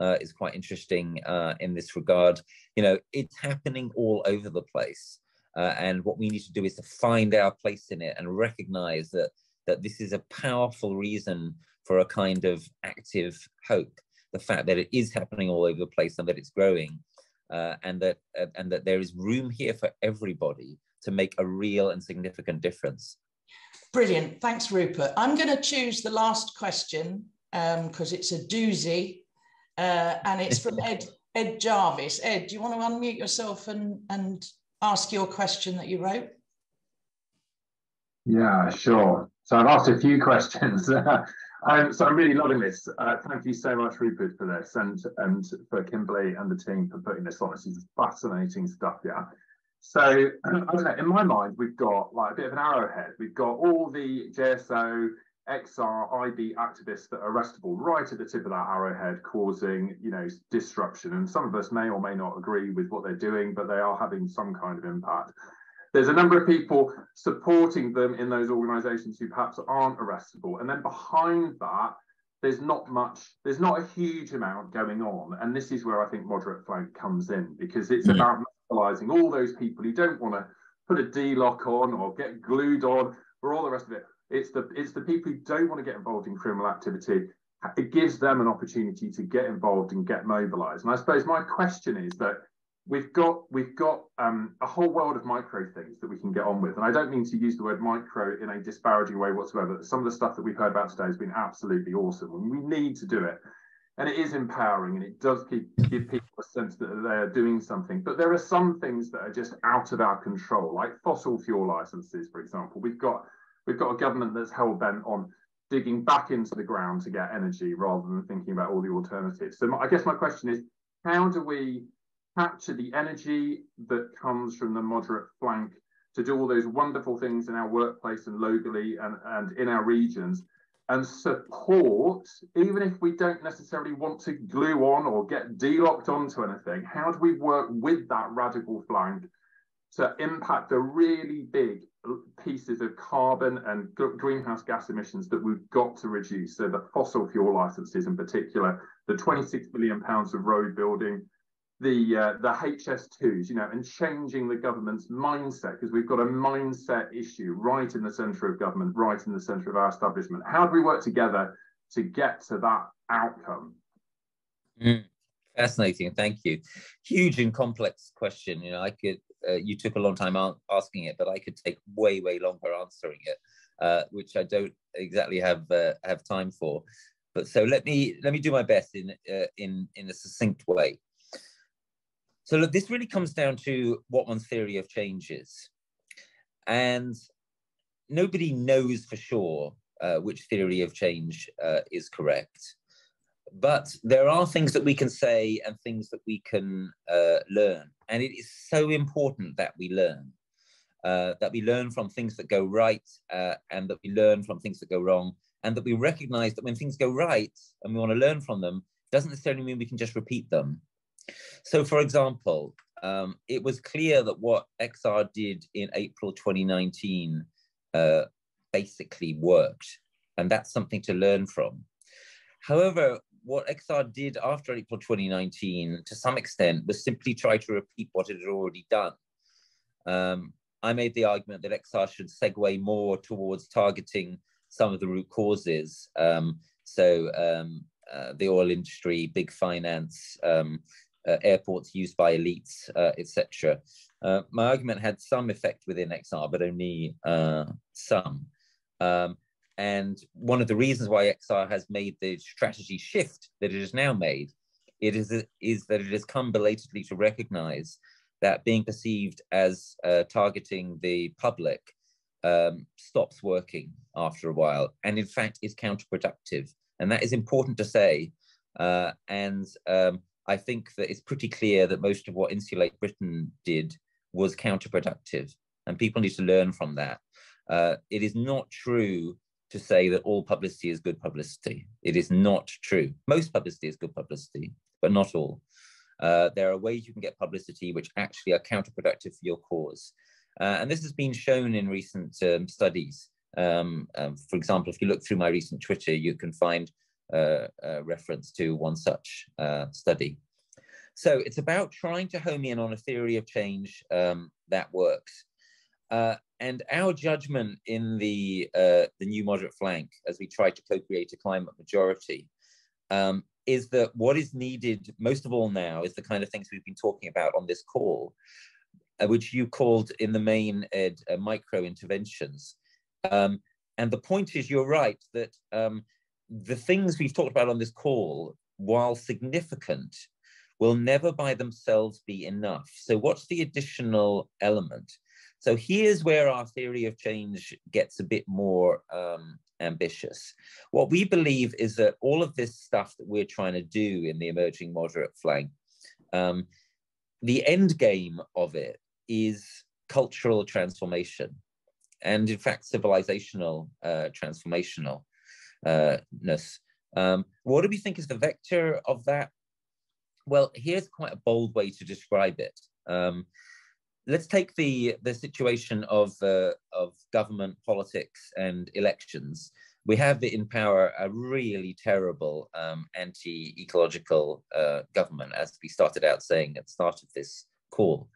Speaker 3: uh, is quite interesting uh, in this regard. You know, it's happening all over the place. Uh, and what we need to do is to find our place in it and recognize that that this is a powerful reason for a kind of active hope. The fact that it is happening all over the place and that it's growing, uh, and that uh, and that there is room here for everybody to make a real and significant difference.
Speaker 1: Brilliant. Thanks, Rupert. I'm going to choose the last question because um, it's a doozy uh, and it's from <laughs> Ed, Ed Jarvis. Ed, do you want to unmute yourself and, and ask your question that you wrote?
Speaker 9: Yeah, sure. So I've asked a few <laughs> questions. Um, so I'm really loving this. Uh, thank you so much, Rupert, for this and, and for Kimberly and the team for putting this on. This is fascinating stuff, yeah. So <clears throat> in my mind, we've got like a bit of an arrowhead. We've got all the JSO, XR, IB activists that are arrestable right at the tip of that arrowhead, causing you know disruption. And some of us may or may not agree with what they're doing, but they are having some kind of impact. There's a number of people supporting them in those organisations who perhaps aren't arrestable, and then behind that, there's not much, there's not a huge amount going on. And this is where I think moderate flank comes in because it's mm. about mobilizing all those people who don't want to put a D lock on or get glued on or all the rest of it. It's the it's the people who don't want to get involved in criminal activity. It gives them an opportunity to get involved and get mobilized. And I suppose my question is that we've got we've got um, a whole world of micro things that we can get on with. And I don't mean to use the word micro in a disparaging way whatsoever. Some of the stuff that we've heard about today has been absolutely awesome, and we need to do it and it is empowering and it does keep, give people a sense that they are doing something. But there are some things that are just out of our control, like fossil fuel licenses, for example. We've got we've got a government that's hell bent on digging back into the ground to get energy rather than thinking about all the alternatives. So I guess my question is, how do we capture the energy that comes from the moderate flank to do all those wonderful things in our workplace and locally and, and in our regions and support, even if we don't necessarily want to glue on or get de-locked onto anything, how do we work with that radical flank to impact the really big pieces of carbon and greenhouse gas emissions that we've got to reduce? So the fossil fuel licenses in particular, the 26 billion pounds of road building, the uh, the HS2s, you know, and changing the government's mindset because we've got a mindset issue right in the centre of government, right in the centre of our establishment. How do we work together to get to that outcome?
Speaker 3: Mm, fascinating, thank you. Huge and complex question. You know, I could. Uh, you took a long time asking it, but I could take way, way longer answering it, uh, which I don't exactly have uh, have time for. But so let me let me do my best in uh, in in a succinct way. So look, this really comes down to what one's theory of change is. And nobody knows for sure uh, which theory of change uh, is correct. But there are things that we can say and things that we can uh, learn. And it is so important that we learn. Uh, that we learn from things that go right uh, and that we learn from things that go wrong. And that we recognize that when things go right and we want to learn from them, doesn't necessarily mean we can just repeat them. So, for example, um, it was clear that what XR did in April 2019 uh, basically worked, and that's something to learn from. However, what XR did after April 2019, to some extent, was simply try to repeat what it had already done. Um, I made the argument that XR should segue more towards targeting some of the root causes. Um, so, um, uh, the oil industry, big finance, um, airports used by elites, uh, etc. Uh, my argument had some effect within XR, but only some. Um, and one of the reasons why XR has made the strategy shift that it has now made, it is, is that it has come belatedly to recognize that being perceived as uh, targeting the public um, stops working after a while, and in fact is counterproductive. And that is important to say. Uh, and um, I think that it's pretty clear that most of what Insulate Britain did was counterproductive, and people need to learn from that. Uh, it is not true to say that all publicity is good publicity. It is not true. Most publicity is good publicity, but not all. Uh, there are ways you can get publicity which actually are counterproductive for your cause. Uh, and this has been shown in recent um, studies. Um, um, for example, if you look through my recent Twitter, you can find reference to one such uh, study. So it's about trying to home in on a theory of change um, that works. Uh, and our judgment in the uh, the new moderate flank, as we try to co-create a climate majority, um, is that what is needed most of all now is the kind of things we've been talking about on this call, uh, which you called in the main ed micro interventions. Um, and the point is, you're right that um, the things we've talked about on this call, while significant, will never by themselves be enough. So, what's the additional element? So, here's where our theory of change gets a bit more um, ambitious. What we believe is that all of this stuff that we're trying to do in the emerging moderate flank, um, the end game of it is cultural transformation and in fact civilizational uh, transformational ness. Um, what do we think is the vector of that? Well, here's quite a bold way to describe it. Um, let's take the the situation of uh, of government politics and elections. We have in power a really terrible um, anti-ecological uh, government, as we started out saying at the start of this call.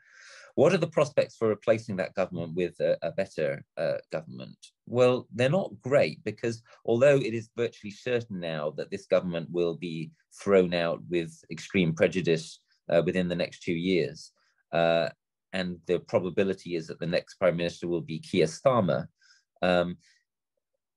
Speaker 3: What are the prospects for replacing that government with a, a better uh, government? Well, they're not great because although it is virtually certain now that this government will be thrown out with extreme prejudice uh, within the next two years, uh, and the probability is that the next prime minister will be Keir Starmer. Um,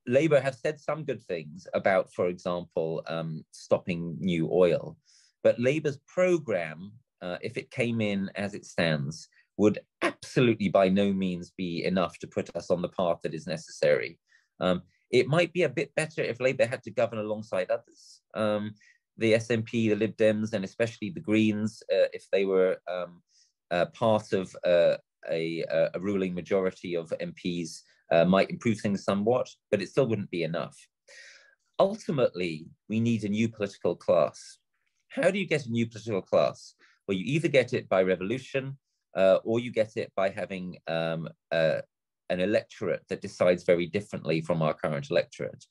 Speaker 3: Labour have said some good things about, for example, um, stopping new oil, but Labour's programme, uh, if it came in as it stands, would absolutely by no means be enough to put us on the path that is necessary. Um, it might be a bit better if Labour had to govern alongside others. Um, the SNP, the Lib Dems, and especially the Greens, uh, if they were um, uh, part of uh, a, a, ruling majority of MPs, uh, might improve things somewhat, but it still wouldn't be enough. ultimately, we need a new political class. How do you get a new political class? Well, you either get it by revolution uh, or you get it by having um, an electorate that decides very differently from our current electorate.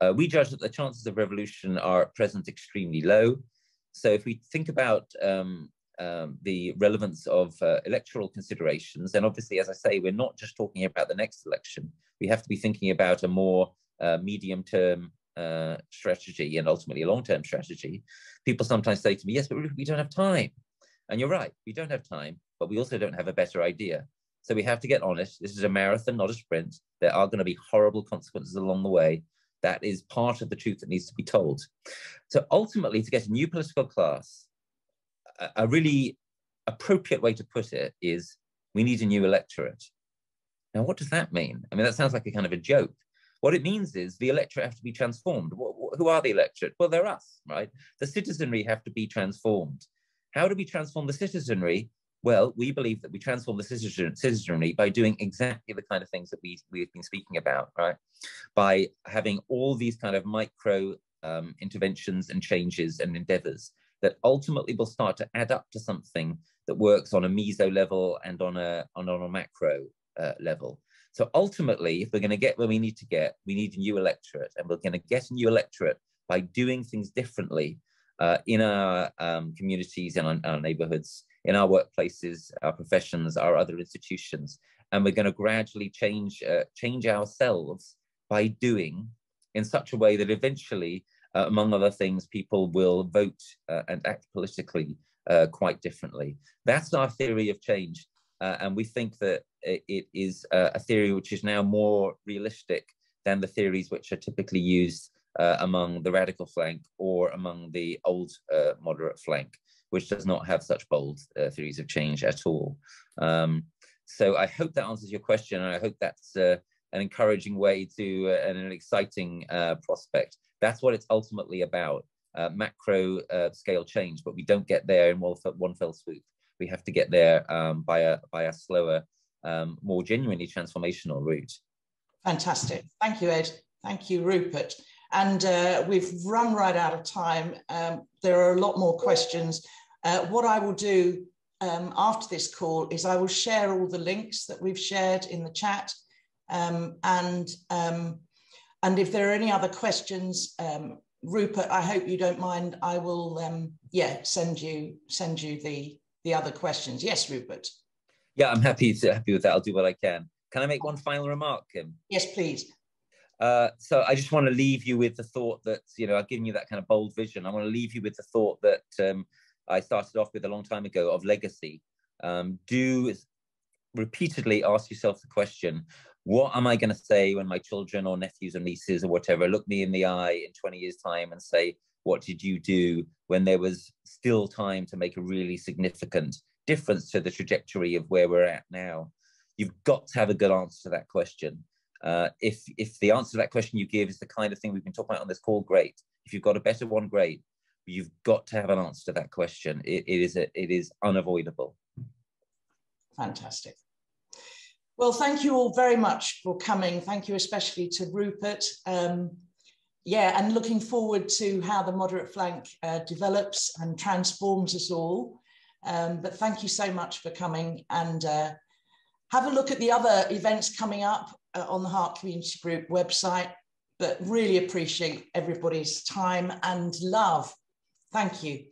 Speaker 3: Uh, we judge that the chances of revolution are at present extremely low. So if we think about um, um, the relevance of uh, electoral considerations, then obviously, as I say, we're not just talking about the next election. We have to be thinking about a more uh, medium-term uh, strategy and ultimately a long-term strategy. People sometimes say to me, yes, but we don't have time. And you're right, we don't have time, but we also don't have a better idea. So we have to get honest. This is a marathon, not a sprint. There are going to be horrible consequences along the way. That is part of the truth that needs to be told. So ultimately, to get a new political class, a, really appropriate way to put it is we need a new electorate. Now, what does that mean? I mean, that sounds like a kind of a joke. What it means is the electorate have to be transformed. Who are the electorate? Well, they're us, right? The citizenry have to be transformed. How do we transform the citizenry? Well, we believe that we transform the citizenry by doing exactly the kind of things that we, we've been speaking about, right? By having all these kind of micro um, interventions and changes and endeavors that ultimately will start to add up to something that works on a meso level and on a, on, on a macro uh, level. So ultimately, if we're going to get where we need to get, we need a new electorate, and we're going to get a new electorate by doing things differently uh, in our um, communities and our, our neighborhoods in our workplaces, our professions, our other institutions. And we're going to gradually change, uh, change ourselves by doing in such a way that eventually, uh, among other things, people will vote uh, and act politically uh, quite differently. That's our theory of change. Uh, and we think that it is a theory which is now more realistic than the theories which are typically used uh, among the radical flank or among the old uh, moderate flank which does not have such bold uh, theories of change at all. Um, so I hope that answers your question, and I hope that's uh, an encouraging way to uh, and an exciting uh, prospect. That's what it's ultimately about, uh, macro scale change. But we don't get there in one, one fell swoop. We have to get there um, by a by a slower, um, more genuinely transformational route.
Speaker 1: Fantastic. Thank you, Ed. Thank you, Rupert. And uh, we've run right out of time. Um, there are a lot more questions. Uh, what I will do um, after this call is I will share all the links that we've shared in the chat. Um, and, um, and if there are any other questions, um, Rupert, I hope you don't mind. I will, um, yeah, send you send you the the other questions. Yes, Rupert.
Speaker 3: Yeah, I'm happy to happy with that. I'll do what I can. Can I make one final remark, Kim?
Speaker 1: Yes, please.
Speaker 3: Uh, so I just want to leave you with the thought that you know I've given you that kind of bold vision. I want to leave you with the thought that um, I started off with a long time ago of legacy. Um, do repeatedly ask yourself the question what am I going to say when my children or nephews or nieces or whatever look me in the eye in 20 years' time and say, What did you do when there was still time to make a really significant difference to the trajectory of where we're at now? You've got to have a good answer to that question. Uh, if if the answer to that question you give is the kind of thing we've been talking about on this call, great. If you've got a better one, great you've got to have an answer to that question. it, it is a, it is unavoidable.
Speaker 1: Fantastic. Well, thank you all very much for coming. Thank you especially to Rupert. Um, yeah, and looking forward to how the moderate flank uh, develops and transforms us all. Um, but thank you so much for coming and uh, have a look at the other events coming up uh, on the Heart Community Group website. But really appreciate everybody's time and love Thank you.